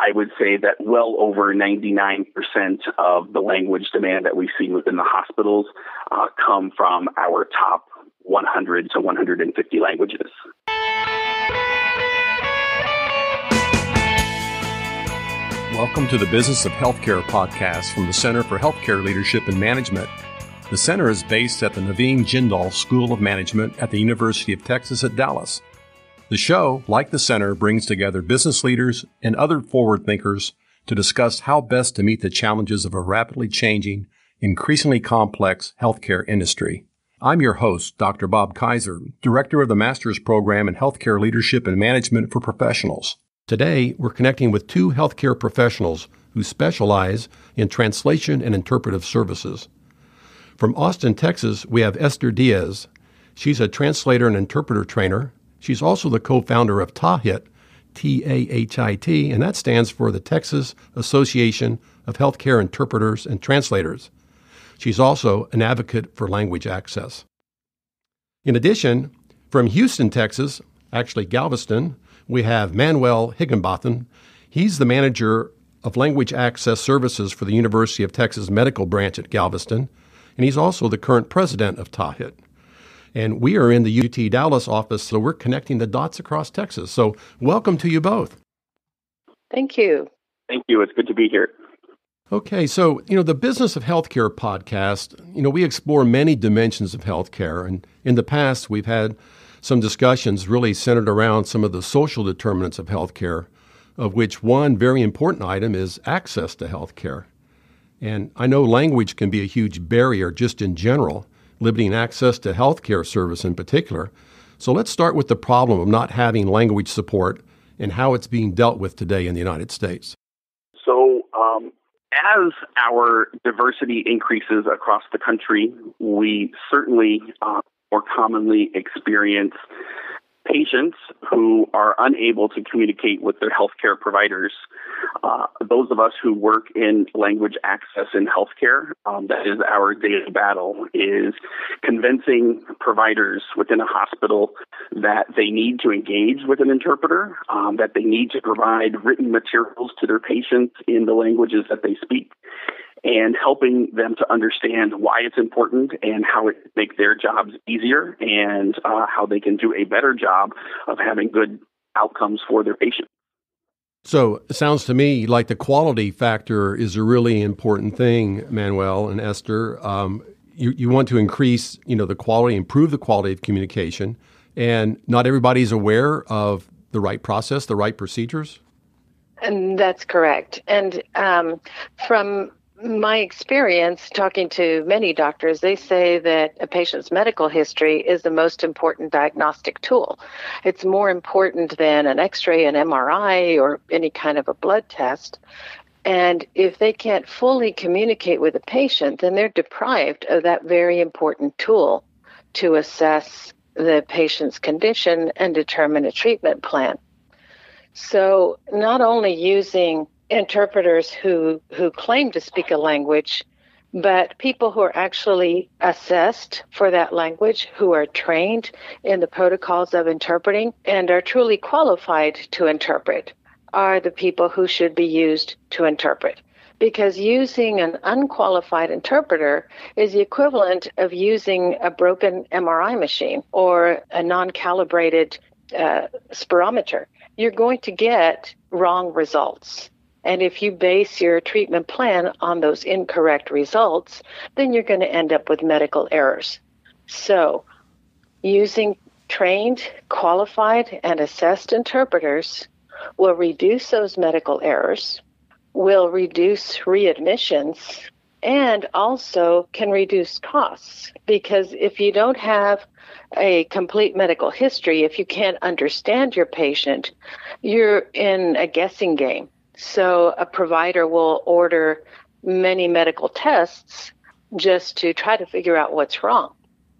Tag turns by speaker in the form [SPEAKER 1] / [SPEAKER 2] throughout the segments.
[SPEAKER 1] I would say that well over 99% of the language demand that we see within the hospitals uh, come from our top 100 to 150 languages.
[SPEAKER 2] Welcome to the Business of Healthcare podcast from the Center for Healthcare Leadership and Management. The center is based at the Naveen Jindal School of Management at the University of Texas at Dallas. The show, like the center, brings together business leaders and other forward thinkers to discuss how best to meet the challenges of a rapidly changing, increasingly complex healthcare industry. I'm your host, Dr. Bob Kaiser, Director of the Master's Program in Healthcare Leadership and Management for Professionals. Today, we're connecting with two healthcare professionals who specialize in translation and interpretive services. From Austin, Texas, we have Esther Diaz. She's a translator and interpreter trainer She's also the co founder of TAHIT, T A H I T, and that stands for the Texas Association of Healthcare Interpreters and Translators. She's also an advocate for language access. In addition, from Houston, Texas, actually Galveston, we have Manuel Higginbotham. He's the manager of language access services for the University of Texas Medical Branch at Galveston, and he's also the current president of TAHIT. And we are in the UT Dallas office, so we're connecting the dots across Texas. So, welcome to you both.
[SPEAKER 3] Thank you.
[SPEAKER 1] Thank you. It's good to be here.
[SPEAKER 2] Okay, so, you know, the Business of Healthcare podcast, you know, we explore many dimensions of healthcare. And in the past, we've had some discussions really centered around some of the social determinants of healthcare, of which one very important item is access to healthcare. And I know language can be a huge barrier just in general limiting access to health care service in particular. So let's start with the problem of not having language support and how it's being dealt with today in the United States.
[SPEAKER 1] So, um, as our diversity increases across the country, we certainly uh, more commonly experience patients who are unable to communicate with their healthcare providers. Uh, those of us who work in language access in healthcare, um, that is our daily battle, is convincing providers within a hospital that they need to engage with an interpreter, um, that they need to provide written materials to their patients in the languages that they speak, and helping them to understand why it's important and how it makes their jobs easier and uh, how they can do a better job of having good outcomes for their patients.
[SPEAKER 2] So it sounds to me like the quality factor is a really important thing, Manuel and Esther. Um, you, you want to increase, you know, the quality, improve the quality of communication, and not everybody's aware of the right process, the right procedures.
[SPEAKER 3] And that's correct. And um, from my experience talking to many doctors, they say that a patient's medical history is the most important diagnostic tool. It's more important than an x ray, an MRI, or any kind of a blood test. And if they can't fully communicate with the patient, then they're deprived of that very important tool to assess the patient's condition and determine a treatment plan. So, not only using interpreters who who claim to speak a language but people who are actually assessed for that language, who are trained in the protocols of interpreting and are truly qualified to interpret, are the people who should be used to interpret. Because using an unqualified interpreter is the equivalent of using a broken MRI machine or a non calibrated uh, spirometer. You're going to get wrong results. And if you base your treatment plan on those incorrect results, then you're going to end up with medical errors. So, using trained, qualified, and assessed interpreters will reduce those medical errors, will reduce readmissions, and also can reduce costs. Because if you don't have a complete medical history, if you can't understand your patient, you're in a guessing game so a provider will order many medical tests just to try to figure out what's wrong.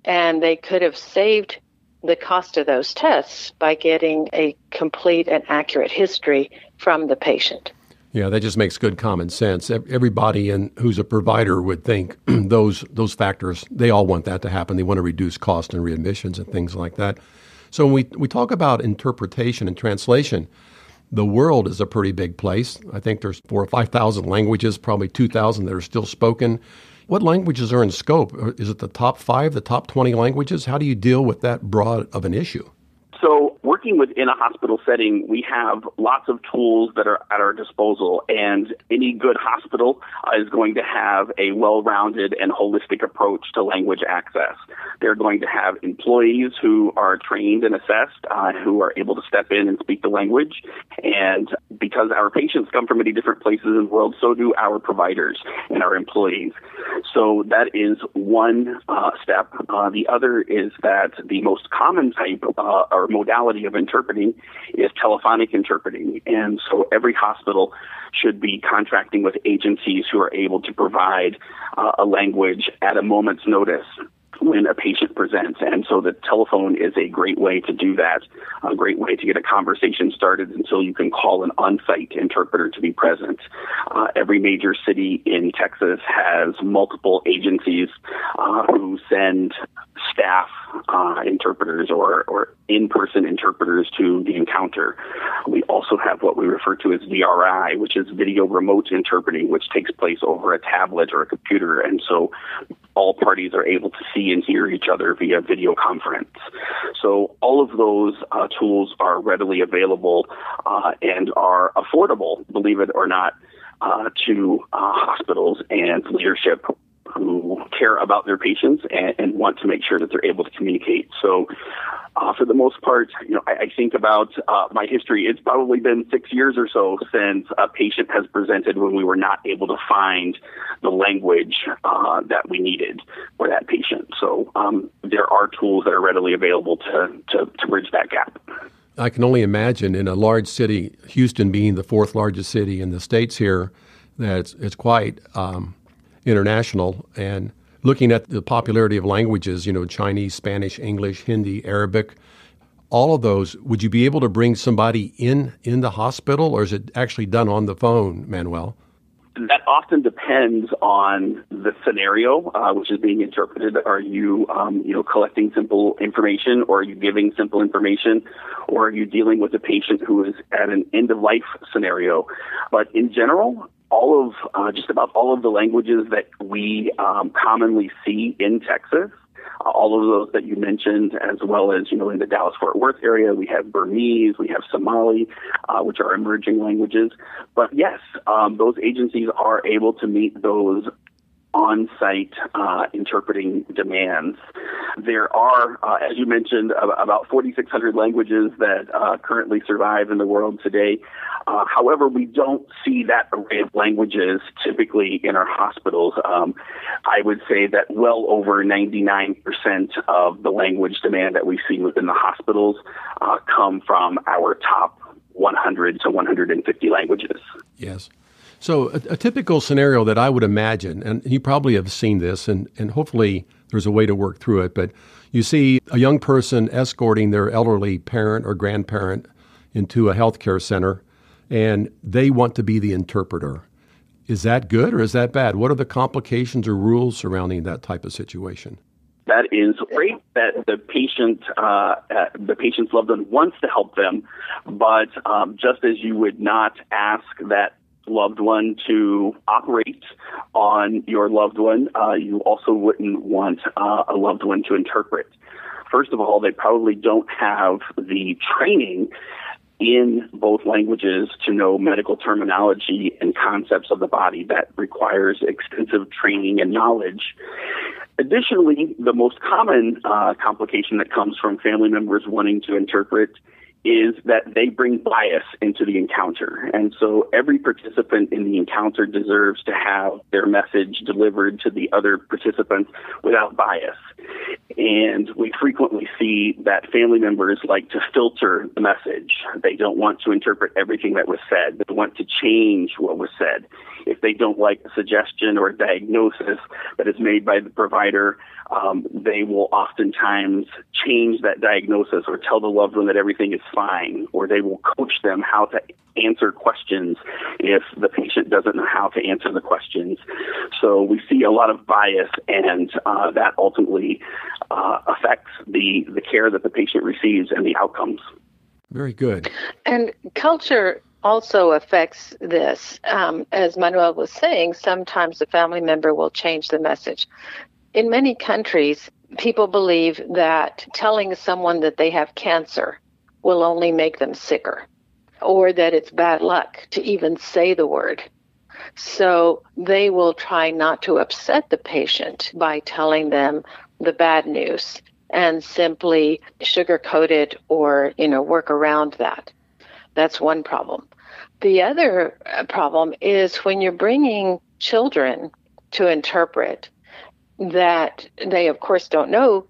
[SPEAKER 3] And they could have saved the cost of those tests by getting a complete and accurate history from the patient.
[SPEAKER 2] Yeah, that just makes good common sense. Everybody in, who's a provider would think those those factors. They all want that to happen. They want to reduce cost and readmissions and things like that. So when we we talk about interpretation and translation, the world is a pretty big place. I think there's four or 5,000 languages, probably 2,000 that are still spoken. What languages are in scope? Is it the top five, the top 20 languages? How do you deal with that broad of an issue?
[SPEAKER 1] So, working within a hospital setting, we have lots of tools that are at our disposal, and any good hospital uh, is going to have a well rounded and holistic approach to language access. They're going to have employees who are trained and assessed, uh, who are able to step in and speak the language. And because our patients come from many different places in the world, so do our providers and our employees. So that is one uh, step. Uh, the other is that the most common type uh, or modality of interpreting is telephonic interpreting. And so every hospital should be contracting with agencies who are able to provide uh, a language at a moment's notice when a patient presents. And so the telephone is a great way to do that, a great way to get a conversation started until you can call an on site interpreter to be present. Uh, every major city in Texas has multiple agencies uh, who send staff uh, interpreters or, or in-person interpreters to the encounter. We also have what we refer to as VRI, which is video remote interpreting, which takes place over a tablet or a computer. And so all parties are able to see and hear each other via video conference. So all of those uh, tools are readily available uh, and are affordable, believe it or not, uh, to uh, hospitals and leadership who care about their patients and, and, want to make sure that they're able to communicate. So, uh, for the most part, you know, I, I think about uh, my history. It's probably been six years or so since a patient has presented when we were not able to find the language uh, that we needed for that patient. So, um, there are tools that are readily available to, to, to bridge that gap.
[SPEAKER 2] I can only imagine in a large city, Houston being the fourth largest city in the states here, that it's, it's quite um, international and looking at the popularity of languages, you know, Chinese, Spanish, English, Hindi, Arabic, all of those, would you be able to bring somebody in in the hospital or is it actually done on the phone, Manuel?
[SPEAKER 1] That often depends on the scenario uh, which is being interpreted. Are you, um, you know, collecting simple information, or are you giving simple information, or are you dealing with a patient who is at an end of life scenario? But in general, all of uh, just about all of the languages that we um, commonly see in Texas. Uh, all of those that you mentioned, as well as you know in the Dallas Fort Worth area, we have Burmese, we have Somali, uh, which are emerging languages. But yes, um, those agencies are able to meet those on-site uh, interpreting demands. There are, uh, as you mentioned, about 4,600 languages that uh, currently survive in the world today. Uh, however, we don't see that array of languages typically in our hospitals. Um, I would say that well over 99% of the language demand that we see within the hospitals uh, come from our top 100 to 150 languages.
[SPEAKER 2] Yes. So, a, a, typical scenario that I would imagine, and you probably have seen this, and, and hopefully there's a way to work through it, but you see a young person escorting their elderly parent or grandparent into a healthcare center, and they want to be the interpreter. Is that good or is that bad? What are the complications or rules surrounding that type of situation?
[SPEAKER 1] That is great that the patient, uh, uh, the patient's loved one wants to help them, but um, just as you would not ask that loved one to operate on your loved one, uh, you also wouldn't want uh, a loved one to interpret. First of all, they probably don't have the training in both languages to know medical terminology and concepts of the body that requires extensive training and knowledge. Additionally, the most common uh, complication that comes from family members wanting to interpret is that they bring bias into the encounter. And so every participant in the encounter deserves to have their message delivered to the other participants without bias. And we frequently see that family members like to filter the message. They don't want to interpret everything that was said. They want to change what was said. If they don't like a suggestion or a diagnosis that is made by the provider, um, they will oftentimes change that diagnosis or tell the loved one that everything is fine, or they will coach them how to answer questions if the patient doesn't know how to answer the questions. So we see a lot of bias, and uh, that ultimately uh, affects the, the care that the patient receives and the outcomes.
[SPEAKER 2] Very good.
[SPEAKER 3] And culture also affects this. Um, as Manuel was saying, sometimes the family member will change the message. In many countries, people believe that telling someone that they have cancer will only make them sicker, or that it's bad luck to even say the word. So they will try not to upset the patient by telling them the bad news and simply sugarcoat it or, you know, work around that. That's one problem. The other uh, problem is when you're bringing children to interpret that they, of course, don't know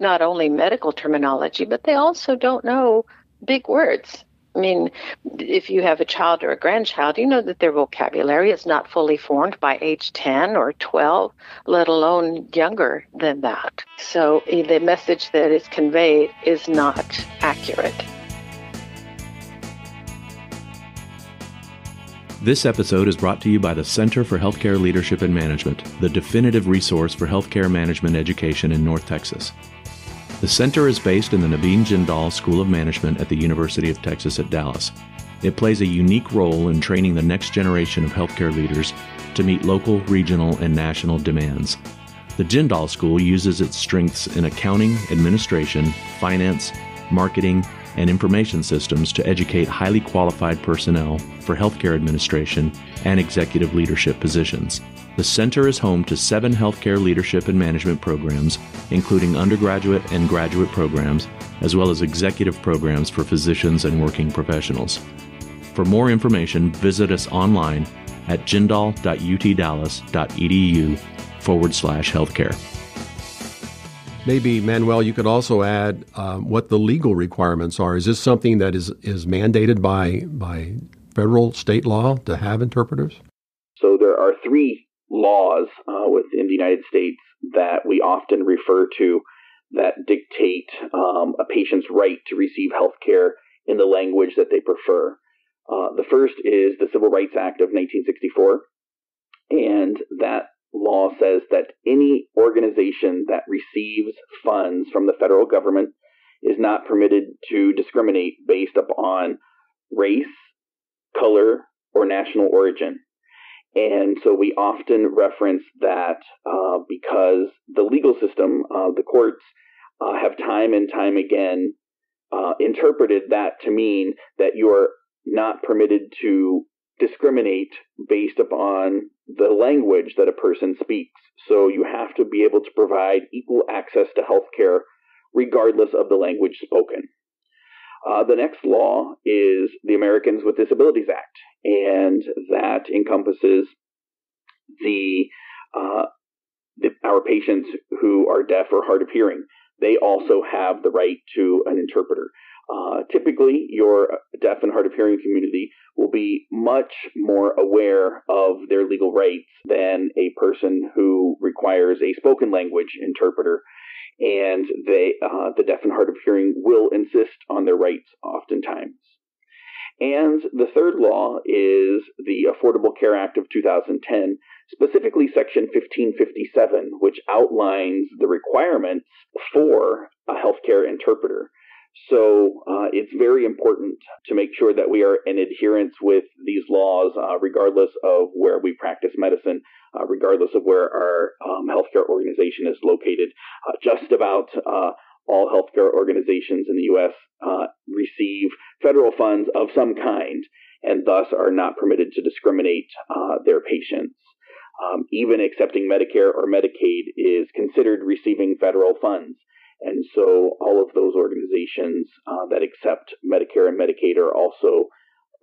[SPEAKER 3] not only medical terminology, but they also don't know big words. I mean, if you have a child or a grandchild, you know that their vocabulary is not fully formed by age 10 or 12, let alone younger than that. So eh, the message that is conveyed is not accurate.
[SPEAKER 4] This episode is brought to you by the Center for Healthcare Leadership and Management, the definitive resource for healthcare management education in North Texas. The center is based in the Naveen Jindal School of Management at the University of Texas at Dallas. It plays a unique role in training the next generation of healthcare leaders to meet local, regional, and national demands. The Jindal School uses its strengths in accounting, administration, finance, marketing, and information systems to educate highly qualified personnel for healthcare administration and executive leadership positions. The center is home to seven healthcare leadership and management programs, including undergraduate and graduate programs, as well as executive programs for physicians and working professionals. For more information, visit us online at jindal.utdallas.edu forward slash healthcare.
[SPEAKER 2] Maybe, Manuel, you could also add um, what the legal requirements are. Is this something that is, is mandated by, by federal, state law to have interpreters?
[SPEAKER 5] So there are three laws uh, within the United States that we often refer to that dictate um, a patient's right to receive health care in the language that they prefer. Uh, the first is the Civil Rights Act of 1964, and that law says that any organization that receives funds from the federal government is not permitted to discriminate based upon race, color, or national origin. And so we often reference that uh, because the legal system, uh, the courts, uh, have time and time again uh, interpreted that to mean that you're not permitted to discriminate based upon the language that a person speaks. So you have to be able to provide equal access to health care regardless of the language spoken. Uh, the next law is the Americans with Disabilities Act, and that encompasses the, uh, the our patients who are deaf or hard of hearing. They also have the right to an interpreter. Uh, typically, your deaf and hard of hearing community will be much more aware of their legal rights than a person who requires a spoken language interpreter and they uh, the deaf and hard of hearing will insist on their rights oftentimes. And the third law is the Affordable Care Act of 2010, specifically Section 1557, which outlines the requirements for a healthcare interpreter. So uh, it's very important to make sure that we are in adherence with these laws, uh, regardless of where we practice medicine, uh, regardless of where our um, healthcare organization is located. Uh, just about uh, all healthcare organizations in the U.S. Uh, receive federal funds of some kind and thus are not permitted to discriminate their patients. Um, even accepting Medicare or Medicaid is considered receiving federal funds. And so all of those organizations uh, that accept Medicare and Medicaid are also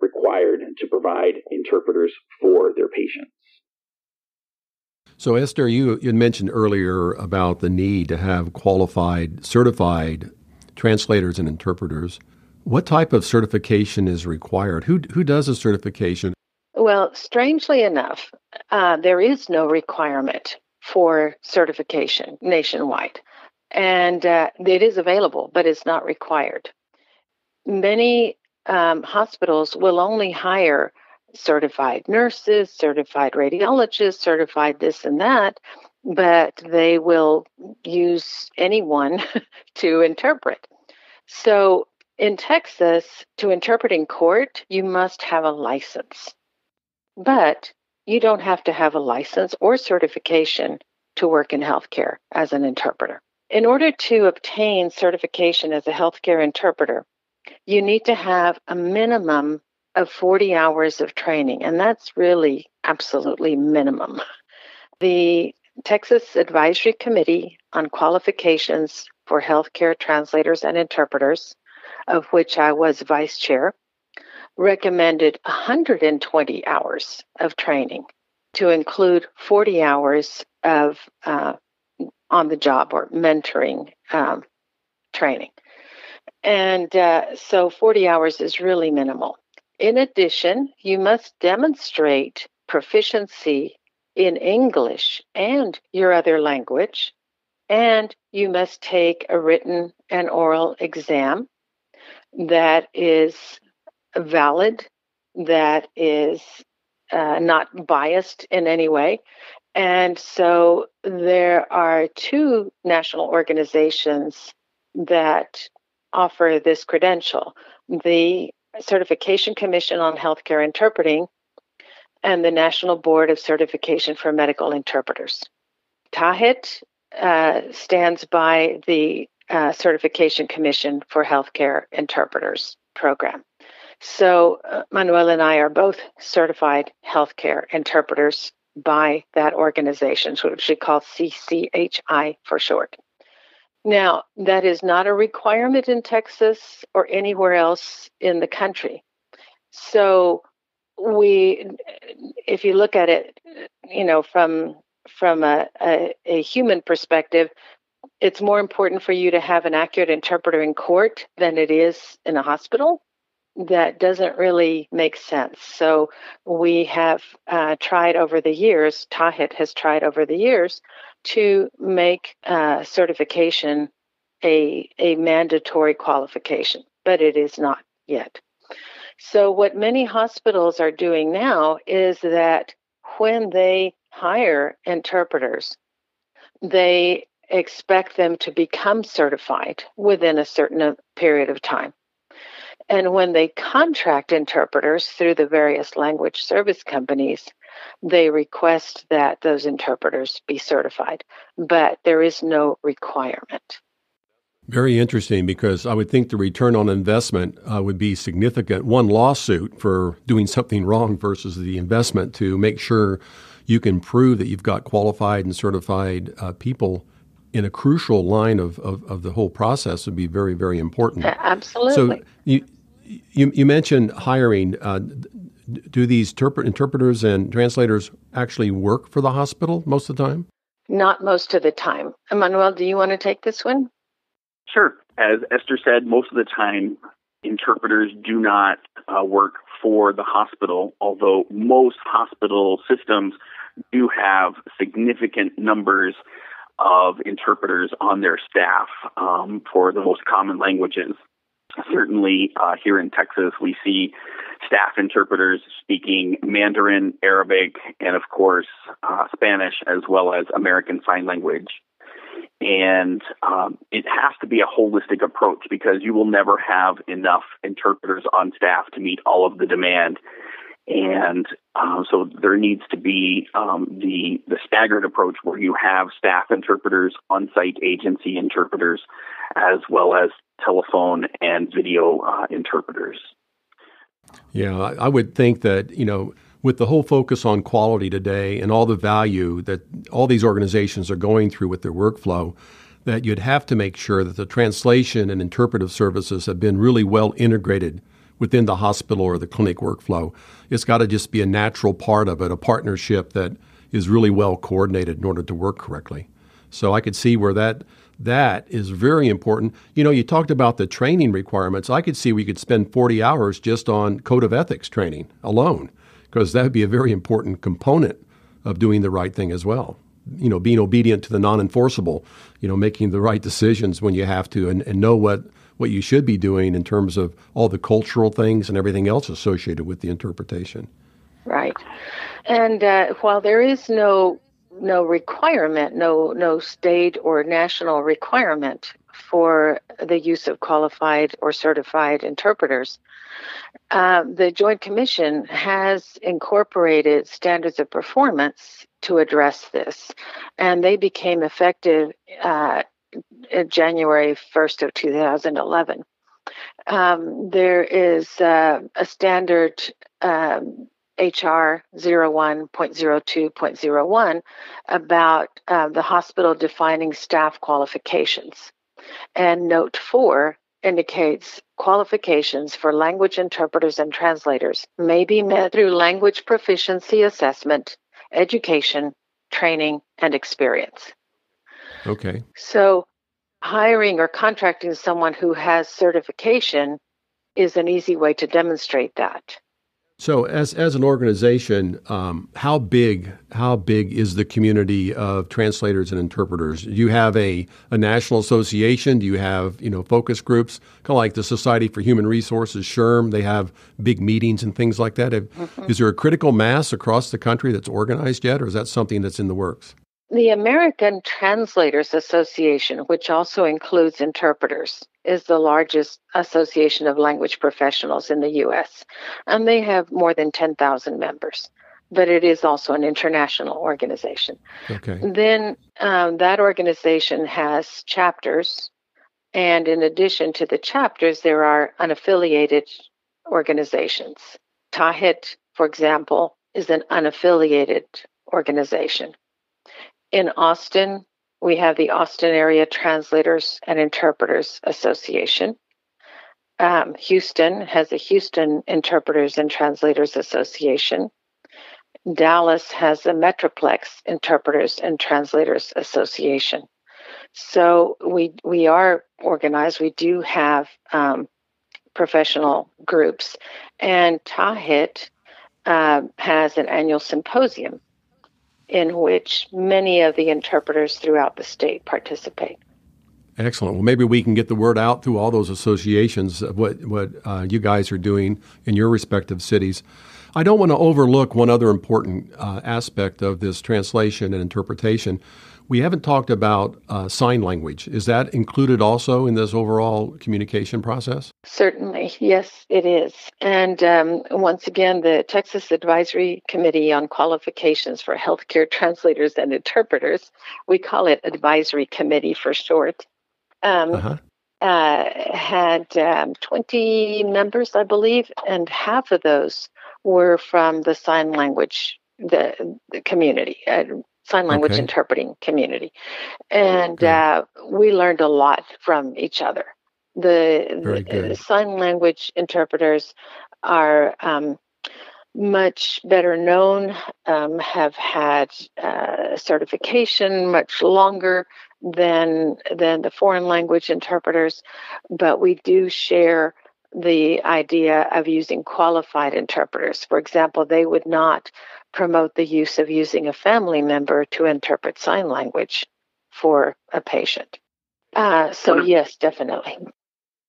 [SPEAKER 5] required to provide interpreters for their patients.
[SPEAKER 2] So, Esther, you, you mentioned earlier about the need to have qualified, certified translators and interpreters. What type of certification is required? Who, who does a certification?
[SPEAKER 3] Well, strangely enough, uh, there is no requirement for certification nationwide and uh, it is available, but it's not required. Many um, hospitals will only hire certified nurses, certified radiologists, certified this and that, but they will use anyone to interpret. So In Texas, to interpret in court, you must have a license. But you don't have to have a license or certification to work in healthcare as an interpreter. In order to obtain certification as a healthcare interpreter, you need to have a minimum of 40 hours of training, and that's really absolutely minimum. The Texas Advisory Committee on Qualifications for Healthcare Translators and Interpreters, of which I was vice chair, recommended 120 hours of training to include 40 hours of uh, on the job or mentoring um, training. And uh, so 40 hours is really minimal. In addition, you must demonstrate proficiency in English and your other language, and you must take a written and oral exam that is valid, that is uh, not biased in any way. And so there are two national organizations that offer this credential the Certification Commission on Healthcare Interpreting and the National Board of Certification for Medical Interpreters. TAHIT uh, stands by the uh, Certification Commission for Healthcare Interpreters program. So, uh, Manuel and I are both certified healthcare interpreters by that organization, which we call CCHI for short. Now, that is not a requirement in Texas or anywhere else in the country. So, we, if you look at it, you know, from from a, a, a human perspective, it's more important for you to have an accurate interpreter in court than it is in a hospital that doesn't really make sense. So we have uh, tried over the years, TAHIT has tried over the years to make uh, certification a, a mandatory qualification, but it is not yet. So what many hospitals are doing now is that when they hire interpreters, they expect them to become certified within a certain uh, period of time. And when they contract interpreters through the various language service companies, they request that those interpreters be certified, but there is no requirement.
[SPEAKER 2] Very interesting because I would think the return on investment uh, would be significant. One lawsuit for doing something wrong versus the investment to make sure you can prove that you've got qualified and certified uh, people in a crucial line of, of, of, the whole process would be very, very important.
[SPEAKER 3] Absolutely.
[SPEAKER 2] So you, you, you mentioned hiring. Uh, do these interpret- interpreters and translators actually work for the hospital most of the time?
[SPEAKER 3] Not most of the time. Emmanuel, do you want to take this one?
[SPEAKER 1] Sure. As Esther said, most of the time, interpreters do not uh, work for the hospital, although most hospital systems do have significant numbers of interpreters on their staff um, for the most common languages. Certainly, uh, here in Texas, we see staff interpreters speaking Mandarin, Arabic, and of course, uh, Spanish, as well as American Sign Language. And um, it has to be a holistic approach because you will never have enough interpreters on staff to meet all of the demand. And um, so there needs to be um, the the staggered approach where you have staff interpreters, on-site agency interpreters, as well as telephone and video uh, interpreters.
[SPEAKER 2] Yeah, I would think that you know with the whole focus on quality today and all the value that all these organizations are going through with their workflow, that you'd have to make sure that the translation and interpretive services have been really well integrated within the hospital or the clinic workflow. It's got to just be a natural part of it, a partnership that is really well coordinated in order to work correctly. So I could see where that that is very important. You know, you talked about the training requirements. I could see we could spend 40 hours just on code of ethics training alone because that would be a very important component of doing the right thing as well. You know, being obedient to the non-enforceable, you know, making the right decisions when you have to and, and know what what you should be doing in terms of all the cultural things and everything else associated with the interpretation.
[SPEAKER 3] Right. And uh, while there is no no requirement, no no state or national requirement for the use of qualified or certified interpreters, uh, the Joint Commission has incorporated standards of performance to address this, and they became effective uh, January 1st of 2011. Um, there is uh, a standard um, HR 01.02.01 about uh, the hospital defining staff qualifications. And note 4 indicates qualifications for language interpreters and translators may be met through language proficiency assessment, education, training, and experience.
[SPEAKER 2] Okay.
[SPEAKER 3] So, hiring or contracting someone who has certification is an easy way to demonstrate that.
[SPEAKER 2] So, as as an organization, um, how big how big is the community of translators and interpreters? Do you have a, a national association? Do you have you know focus groups, kind of like the Society for Human Resources, SHRM? They have big meetings and things like that. mm-hmm. Is there a critical mass across the country that's organized yet, or is that something that's in the works?
[SPEAKER 3] The American Translators Association, which also includes interpreters, is the largest association of language professionals in the U.S., and they have more than 10,000 members. But it is also an international organization.
[SPEAKER 2] Okay.
[SPEAKER 3] Then um, that organization has chapters, and in addition to the chapters, there are unaffiliated organizations. TAHIT, for example, is an unaffiliated organization. In Austin, we have the Austin Area Translators and Interpreters Association. Um, Houston has the Houston Interpreters and Translators Association. Dallas has the Metroplex Interpreters and Translators Association. So we we are organized. We do have um, professional groups, and TAHIT uh, has an annual symposium in which many of the interpreters throughout the state participate.
[SPEAKER 2] Excellent. Well, maybe we can get the word out through all those associations of what what uh, you guys are doing in your respective cities. I don't want to overlook one other important uh, aspect of this translation and interpretation, we haven't talked about uh, sign language. Is that included also in this overall communication process?
[SPEAKER 3] Certainly, yes, it is. And um, once again, the Texas Advisory Committee on Qualifications for Healthcare Translators and Interpreters, we call it Advisory Committee for short, um, uh-huh. uh, had um, 20 members, I believe, and half of those were from the sign language the, the community, uh, sign language okay. interpreting community. And uh, we learned a lot from each other. The, the sign language interpreters are um, much better known, um, have had uh, certification much longer than than the foreign language interpreters, but we do share the idea of using qualified interpreters. For example, they would not promote the use of using a family member to interpret sign language for a patient. Uh, so, yes, definitely.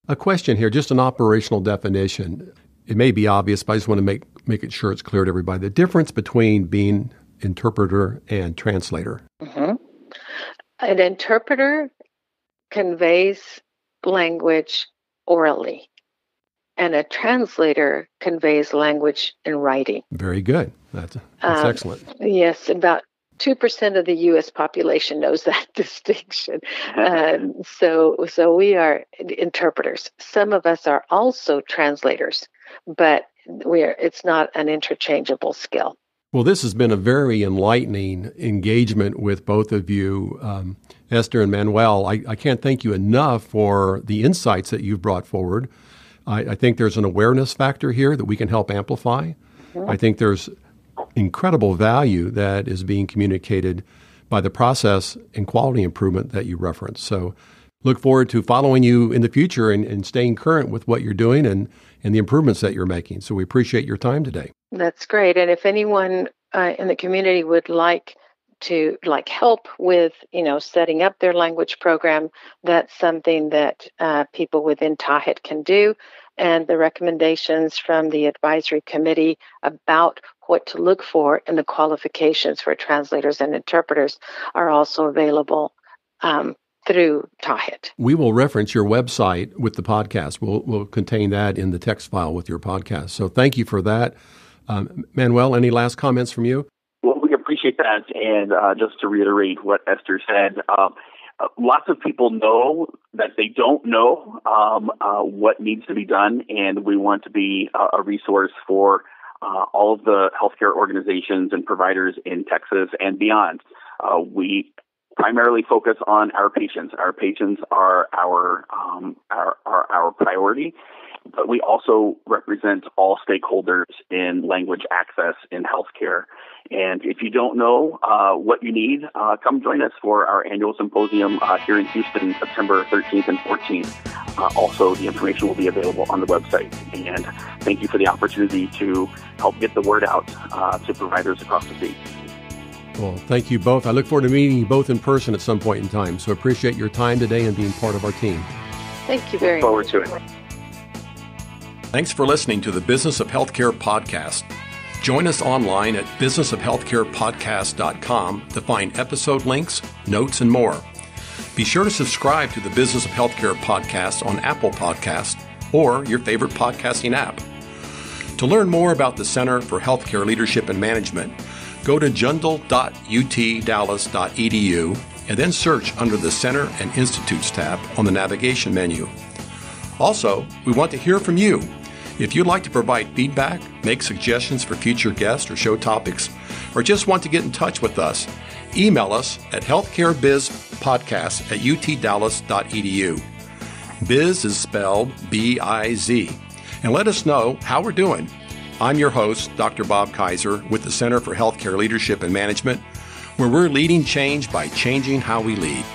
[SPEAKER 2] A question here, just an operational definition. It may be obvious, but I just want to make, make it sure it's clear to everybody. The difference between being interpreter and translator.
[SPEAKER 3] Mm-hmm. An interpreter conveys language orally and a translator conveys language in writing.
[SPEAKER 2] Very good. That's, that's um, excellent.
[SPEAKER 3] Yes, about 2% of the U.S. population knows that distinction. Um, so, so we are interpreters. Some of us are also translators, but we are, it's not an interchangeable skill.
[SPEAKER 2] Well, this has been a very enlightening engagement with both of you, um, Esther and Manuel. I, I can't thank you enough for the insights that you've brought forward. I, I think there's an awareness factor here that we can help amplify. I think there's incredible value that is being communicated by the process and quality improvement that you referenced. So look forward to following you in the future and, and staying current with what you're doing and, and the improvements that you're making. So we appreciate your time today.
[SPEAKER 3] That's great. And if anyone uh, in the community would like to like help with you know setting up their language program that's something that uh, people within tahit can do and the recommendations from the advisory committee about what to look for in the qualifications for translators and interpreters are also available um, through TAHIT.
[SPEAKER 2] We will reference your website with the podcast. We'll, we'll contain that in the text file with your podcast. So thank you for that. Um, Manuel, any last comments from you?
[SPEAKER 1] Appreciate that. And uh, just to reiterate what Esther said, uh, lots of people know that they don't know um, uh, what needs to be done, and we want to be a, a resource for uh, all of the healthcare organizations and providers in Texas and beyond. Uh, we primarily focus on our patients. Our patients are our um, our, our, our priority, but we also represent all stakeholders in language access in healthcare. And if you don't know uh, what you need, uh, come join us for our annual symposium uh, here in Houston, September 13th and 14th. Uh, also, the information will be available on the website. And thank you for the opportunity to help get the word out uh, to providers across the state.
[SPEAKER 2] Well, thank you both. I look forward to meeting you both in person at some point in time. So appreciate your time today and being part of our team.
[SPEAKER 3] Thank you very
[SPEAKER 1] much. Forward to it.
[SPEAKER 2] Thanks for listening to the Business of Healthcare podcast. Join us online at businessofhealthcarepodcast.com to find episode links, notes, and more. Be sure to subscribe to the Business of Healthcare podcast on Apple Podcasts or your favorite podcasting app. To learn more about the Center for Healthcare Leadership and Management, go to jindal.utdallas.edu and then search under the Center and Institutes tab on the navigation menu. Also, we want to hear from you. If you'd like to provide feedback, make suggestions for future guests or show topics, or just want to get in touch with us, email us at healthcarebizpodcast at utdallas.edu. Biz is spelled B I Z. And let us know how we're doing. I'm your host, Dr. Bob Kaiser, with the Center for Healthcare Leadership and Management, where we're leading change by changing how we lead.